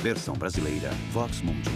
Versão brasileira Vox Mundi.